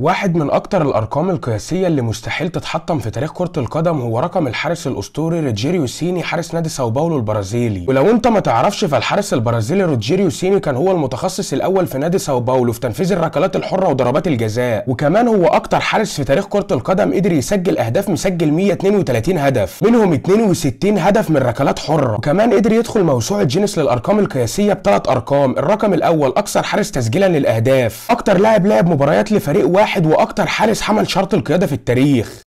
واحد من أكتر الأرقام القياسية اللي مستحيل تتحطم في تاريخ كرة القدم هو رقم الحارس الأسطوري روجيريو سيني حارس نادي ساو باولو البرازيلي. ولو أنت ما تعرفش فالحارس البرازيلي روجيريو سيني كان هو المتخصص الأول في نادي ساو باولو في تنفيذ الركلات الحرة وضربات الجزاء. وكمان هو أكتر حارس في تاريخ كرة القدم قدر يسجل أهداف مسجل 132 هدف منهم 62 هدف من ركلات حرة. وكمان قدر يدخل موسوعة جينيس للأرقام القياسية بثلاث أرقام الرقم الأول أكثر حارس تسجيلا للأهداف أكتر لاعب لعب مباريات لفريق واحد وأكتر حارس حمل شارة القيادة في التاريخ.